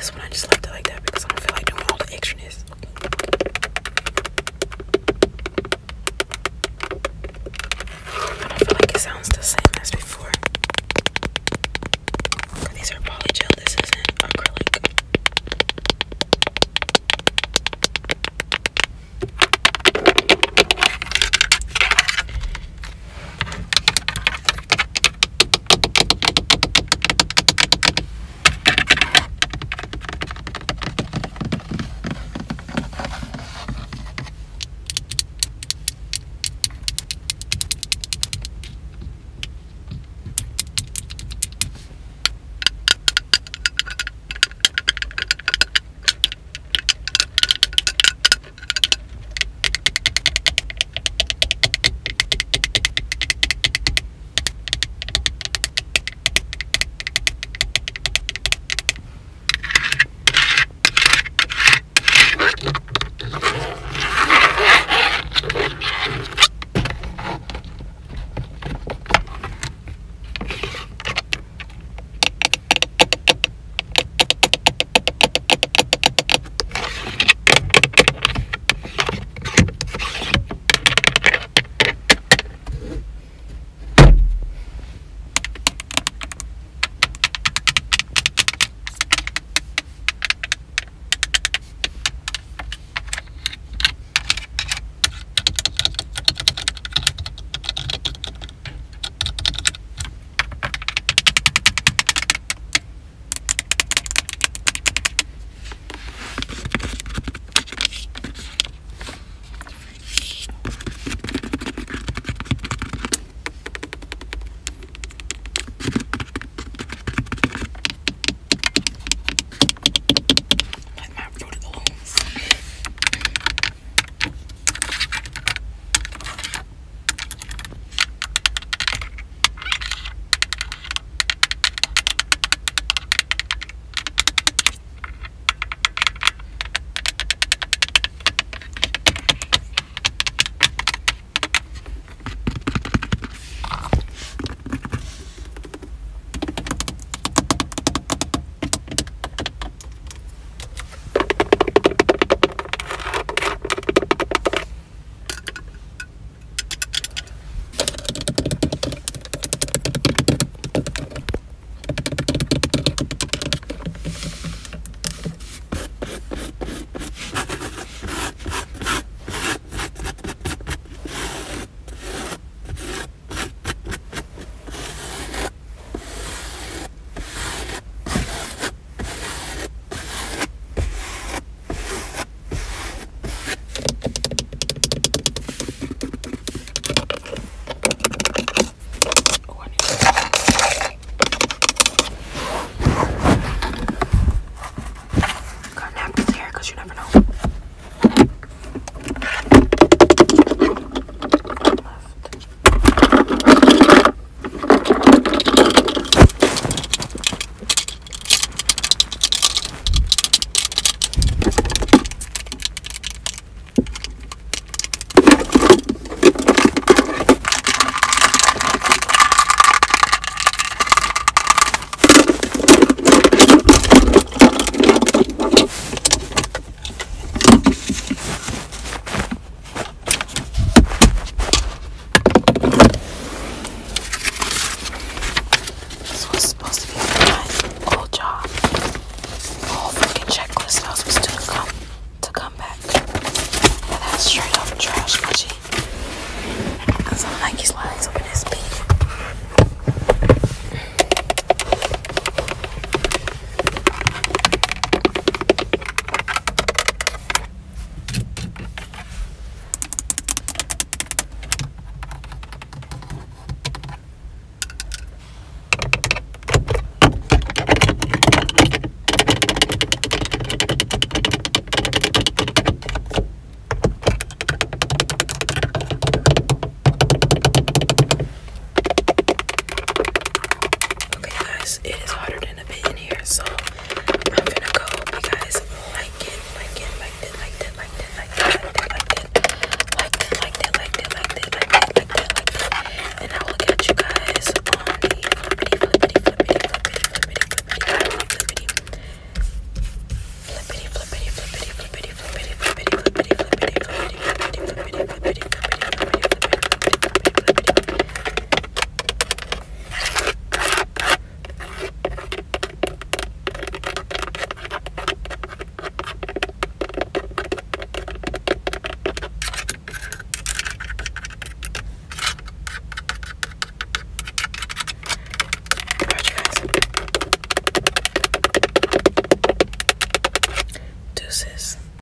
this one I just left it like that because I don't feel like doing all the extraness. I don't feel like it sounds the same as before. These are poly is it is hotter than a bit in here so